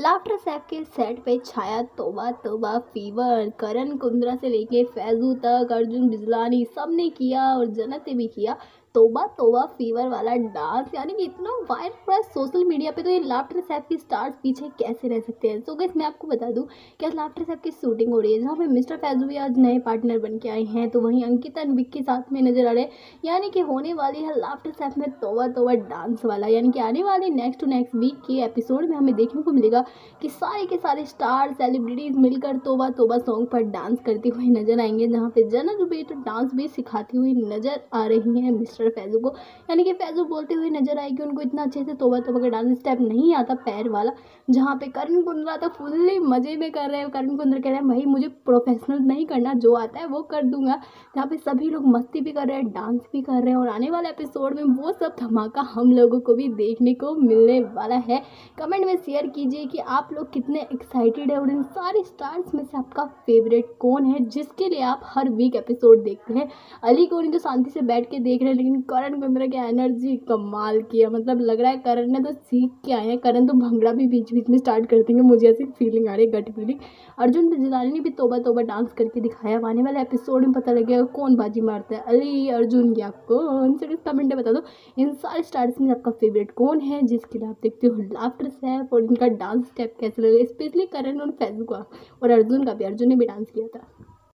Laughter Saif के set पे छाया तोबा तोबा फीवर करण कुंद्रा से लेके फैजू तक, अर्जुन बिजलानी सबने किया और जनत ने भी किया। तोबा तोबा फीवर वाला डांस यानी कि इतना वायरल हुआ है सोशल मीडिया पे तो ये लाफ्टर सैप की स्टार्स पीछे कैसे रह सकते हैं? सो गैस मैं आपको बता दूँ कि आज लाफ्टर सैप की शूटिंग हो रही है? जहाँ पे मिस्टर फैजू भी आज नए पार्टनर बन के आए हैं तो वहीं अंकिता विक के साथ में नज़र आ रहे हैं। यानी कि होने वाली है लाफ्टर सैप में तोबा तोबा डांस वाला। यानी कि आने वाले नेक्स्ट टू नेक्स्ट वीक के एपिसोड में हमें देखने को मिलेगा कि सारे के सारे स्टार सेलिब्रिटीज मिलकर तोबा तोबा सॉन्ग पर डांस करते हुए नज़र आएँगे, जहाँ पे जन तो डांस भी सिखाती हुई नज़र आ रही है मिस्टर मिस्टर फैजू को। यानी कि फैजू बोलते हुए नज़र आए कि उनको इतना अच्छे से तोबा तोबा का डांस स्टेप नहीं आता पैर वाला, जहाँ पे करण कुंद्रा तो फुल्ली मज़े में कर रहे हैं। करण कुंद्रा कह रहे हैं, भाई, मुझे प्रोफेशनल नहीं करना, जो आता है वो कर दूँगा। जहाँ पे सभी लोग मस्ती भी कर रहे हैं डांस भी कर रहे हैं और आने वाले एपिसोड में वो सब धमाका हम लोगों को भी देखने को मिलने वाला है। कमेंट में शेयर कीजिए कि आप लोग कितने एक्साइटेड है और इन सारे स्टार्स में से आपका फेवरेट कौन है, जिसके लिए आप हर वीक एपिसोड देखते हैं। अली को जो शांति से बैठ के देख रहे हैं, लेकिन करण कुंद्रा की एनर्जी कमाल किया मतलब लग रहा है करण ने तो सीख के आए हैं। करण तो भंगड़ा भी बीच बीच में स्टार्ट कर देंगे मुझे ऐसी फीलिंग आ रही है, गट फीलिंग अर्जुन बिजलानी ने भी तोबा तोबा डांस करके दिखाया। आने वाले एपिसोड में पता लगेगा कौन बाजी मारता है। अली, अर्जुन या कौन? चलो कमेंट में बता दो। इन सारे स्टार्स में आपका फेवरेट कौन है, जिसके लिए आप देखते हो लाफ्टर सैप और इनका डांस स्टेप कैसे लगे। स्पेशली करण और फैजू का। और अर्जुन का भी। अर्जुन ने भी डांस किया था।